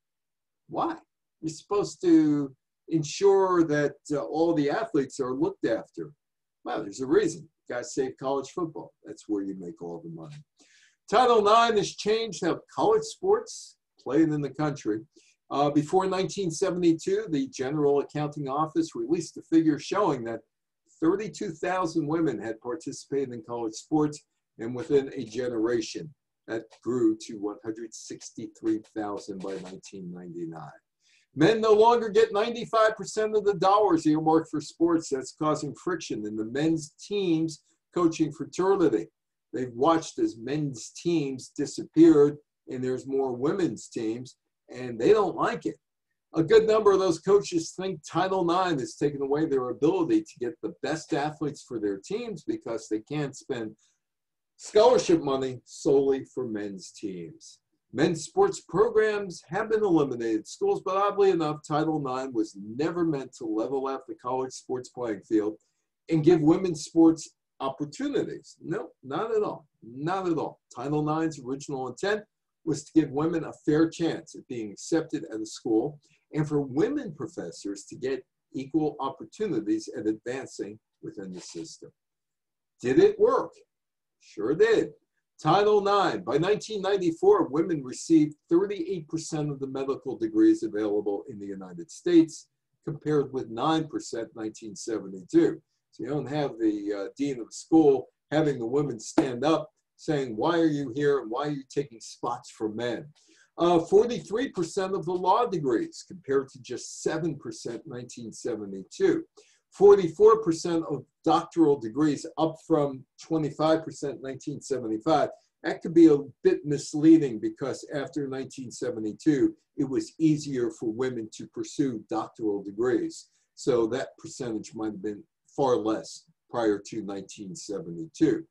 A: Why? You're supposed to ensure that uh, all the athletes are looked after. Well, there's a reason. You gotta save college football. That's where you make all the money. Title IX has changed how college sports played in the country. Uh, before 1972, the General Accounting Office released a figure showing that 32,000 women had participated in college sports, and within a generation, that grew to 163,000 by 1999. Men no longer get 95% of the dollars earmarked for sports. That's causing friction in the men's teams coaching fraternity. They've watched as men's teams disappeared and there's more women's teams, and they don't like it a good number of those coaches think Title IX is taking away their ability to get the best athletes for their teams because they can't spend scholarship money solely for men's teams. Men's sports programs have been eliminated schools, but oddly enough, Title IX was never meant to level out the college sports playing field and give women's sports opportunities. No, not at all. Not at all. Title IX's original intent was to give women a fair chance at being accepted at a school and for women professors to get equal opportunities at advancing within the system. Did it work? Sure did. Title IX, by 1994, women received 38% of the medical degrees available in the United States, compared with 9% in 1972. So you don't have the uh, dean of school having the women stand up saying, why are you here and why are you taking spots for men? Uh, 43% of the law degrees compared to just 7% in 1972. 44% of doctoral degrees up from 25% in 1975. That could be a bit misleading because after 1972, it was easier for women to pursue doctoral degrees. So that percentage might have been far less prior to 1972.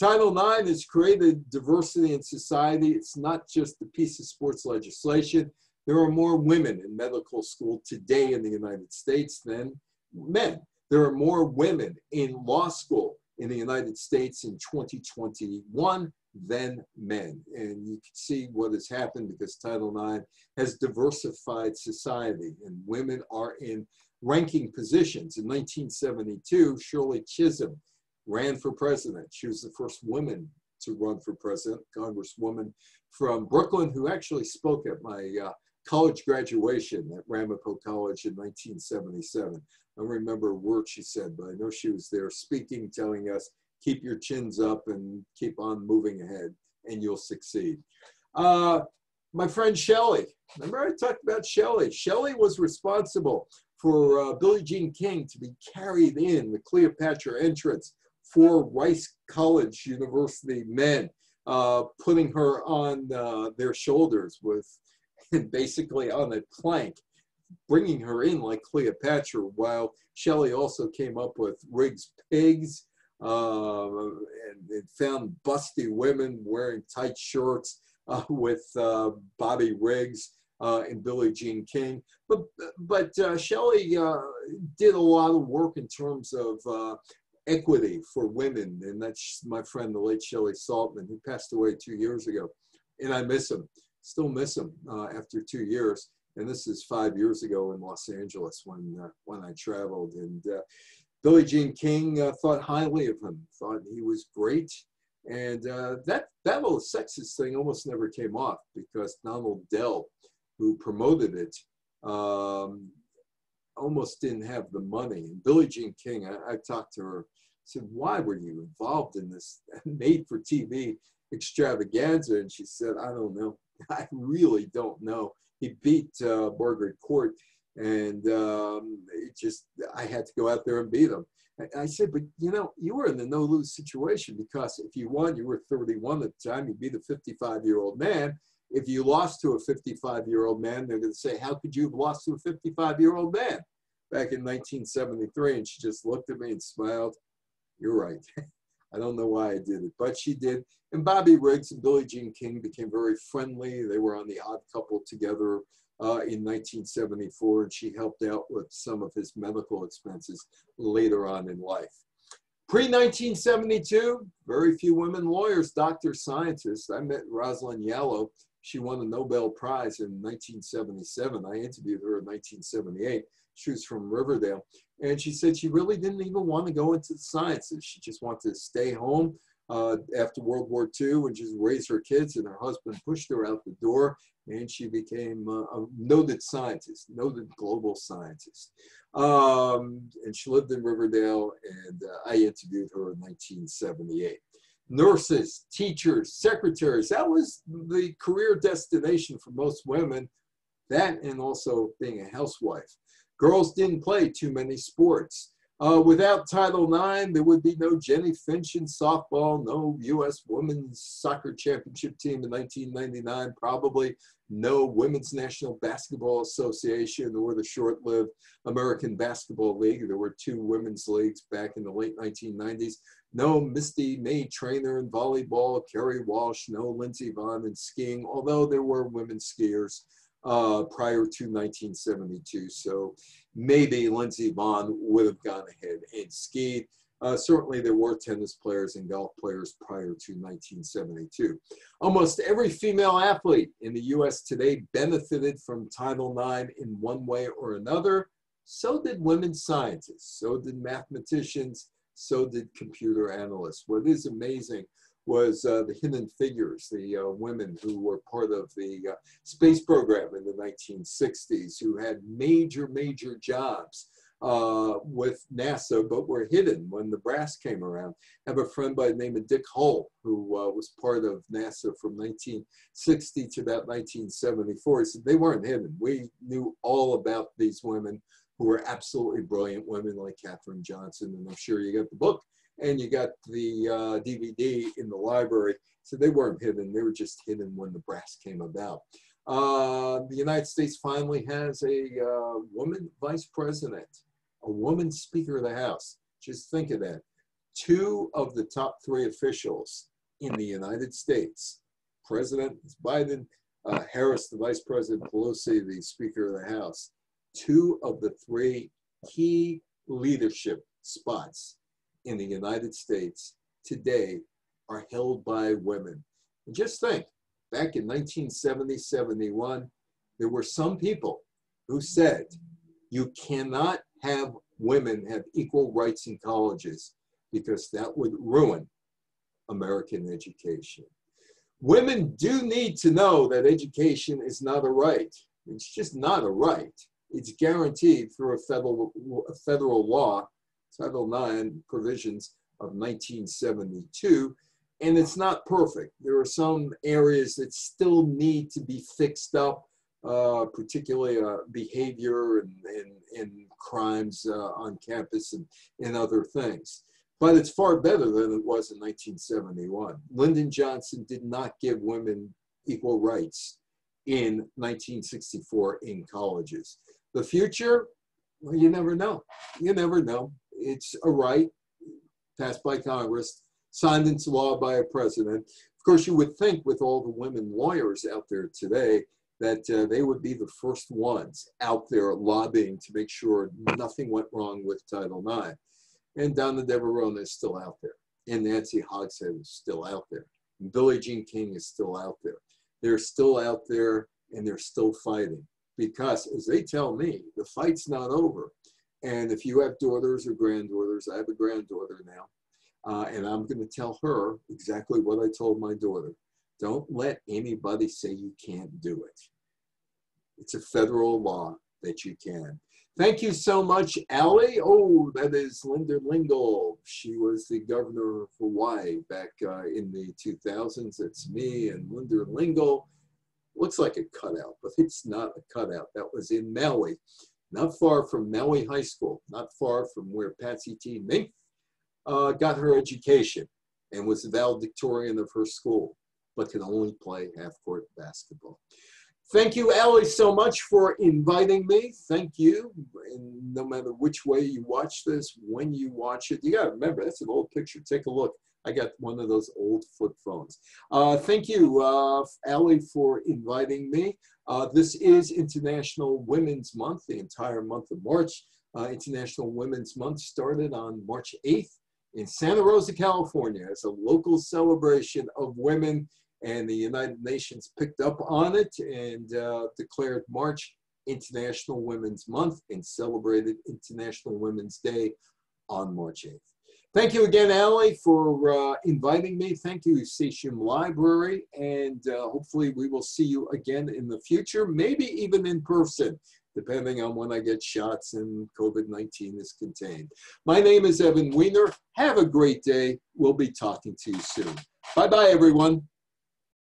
A: Title IX has created diversity in society. It's not just a piece of sports legislation. There are more women in medical school today in the United States than men. There are more women in law school in the United States in 2021 than men. And you can see what has happened because Title IX has diversified society and women are in ranking positions. In 1972, Shirley Chisholm ran for president. She was the first woman to run for president, congresswoman from Brooklyn, who actually spoke at my uh, college graduation at Ramapo College in 1977. I don't remember a word she said, but I know she was there speaking, telling us, keep your chins up and keep on moving ahead and you'll succeed. Uh, my friend Shelley, remember I talked about Shelley? Shelley was responsible for uh, Billie Jean King to be carried in the Cleopatra entrance for Rice College University men, uh, putting her on uh, their shoulders with basically on a plank, bringing her in like Cleopatra, while Shelley also came up with Riggs pigs uh, and, and, found busty women wearing tight shirts uh, with uh, Bobby Riggs uh, and Billie Jean King. But, but uh, Shelley uh, did a lot of work in terms of uh, equity for women. And that's my friend, the late Shelley Saltman, who passed away two years ago. And I miss him, still miss him uh, after two years. And this is five years ago in Los Angeles when, uh, when I traveled. And Billie Jean King thought highly of him, thought he was great. And uh, that that little sexist thing almost never came off because Donald Dell who promoted it um, almost didn't have the money. And Billie Jean King, I talked to her, said, why were you involved in this made for TV extravaganza? And she said, I don't know. I really don't know. He beat uh, Margaret Court and um, it just, I had to go out there and beat him. I said, but you know, you were in the no lose situation because if you won, you were 31 at the time, you'd be the 55 year old man if you lost to a 55 year old man, they're going to say, How could you have lost to a 55 year old man back in 1973? And she just looked at me and smiled. You're right. I don't know why I did it, but she did. And Bobby Riggs and Billie Jean King became very friendly. They were on the odd couple together uh, in 1974, and she helped out with some of his medical expenses later on in life. Pre 1972, very few women lawyers, doctors, scientists. I met Rosalind Yalow she won a Nobel Prize in 1977. I interviewed her in 1978. She was from Riverdale. And she said she really didn't even want to go into the sciences. She just wanted to stay home uh, after World War II and just raise her kids. And her husband pushed her out the door and she became a noted scientist, noted global scientist. Um, and she lived in Riverdale and uh, I interviewed her in 1978 nurses, teachers, secretaries. That was the career destination for most women. That and also being a housewife. Girls didn't play too many sports. Uh, without Title IX, there would be no Jennie Finch in softball, no U.S. Women's Soccer Championship team in 1999, probably no Women's National Basketball Association or the short-lived American Basketball League. There were two women's leagues back in the late 1990s. No Misty May Treanor in volleyball, Kerri Walsh, no Lindsey Vonn in skiing, although there were women skiers uh, prior to 1972. So maybe Lindsey Vonn would have gone ahead and skied. Uh, certainly there were tennis players and golf players prior to 1972. Almost every female athlete in the US today benefited from Title IX in one way or another. So did women scientists, so did mathematicians, so did computer analysts. What is amazing was uh, the hidden figures, the uh, women who were part of the uh, space program in the 1960s, who had major, major jobs uh, with NASA, but were hidden when the brass came around. I have a friend by the name of Dick Hull, who uh, was part of NASA from 1960 to about 1974. He said they weren't hidden. We knew all about these women who were absolutely brilliant women like Katherine Johnson. And I'm sure you got the book and you got the uh, DVD in the library. So they weren't hidden, they were just hidden when the brass came about. Uh, the United States finally has a uh, woman vice president, a woman Speaker of the House. Just think of that. Two of the top three officials in the United States, President Biden, uh, Harris, the Vice President, Pelosi, the Speaker of the House, two of the three key leadership spots in the United States today are held by women. And just think, back in 1970, 71, there were some people who said you cannot have women have equal rights in colleges because that would ruin American education. Women do need to know that education is not a right. It's just not a right. It's guaranteed through a federal, a federal law, Title IX provisions of 1972, and it's not perfect. There are some areas that still need to be fixed up, uh, particularly uh, behavior and, and, and crimes uh, on campus and, and other things. But it's far better than it was in 1971. Lyndon Johnson did not give women equal rights in 1964 in colleges. The future, well, you never know. You never know. It's a right passed by Congress, signed into law by a president. Of course, you would think with all the women lawyers out there today that uh, they would be the first ones out there lobbying to make sure nothing went wrong with Title IX. And Donna de Varona is still out there. And Nancy Hogshead is still out there. And Billie Jean King is still out there. They're still out there and they're still fighting. Because as they tell me, the fight's not over. And if you have daughters or granddaughters, I have a granddaughter now, uh, and I'm going to tell her exactly what I told my daughter. Don't let anybody say you can't do it. It's a federal law that you can. Thank you so much, Allie. Oh, that is Linda Lingle. She was the governor of Hawaii back uh, in the 2000s. That's me and Linda Lingle. Looks like a cutout, but it's not a cutout. That was in Maui not far from Maui High School, not far from where Patsy T. Mink uh, got her education and was valedictorian of her school, but could only play half-court basketball. Thank you, Allie, so much for inviting me. Thank you. And no matter which way you watch this, when you watch it, you got to remember, that's an old picture. Take a look. I got one of those old flip phones. Uh, thank you, uh, for inviting me. Uh, this is International Women's Month, the entire month of March. Uh, International Women's Month started on March 8th in Santa Rosa, California as a local celebration of women and the United Nations picked up on it and uh, declared March International Women's Month and celebrated International Women's Day on March 8th. Thank you again, Allie, for uh, inviting me. Thank you, Sachem Library, and uh, hopefully we will see you again in the future, maybe even in person, depending on when I get shots and COVID-19 is contained. My name is Evan Weiner. Have a great day. We'll be talking to you soon. Bye-bye, everyone.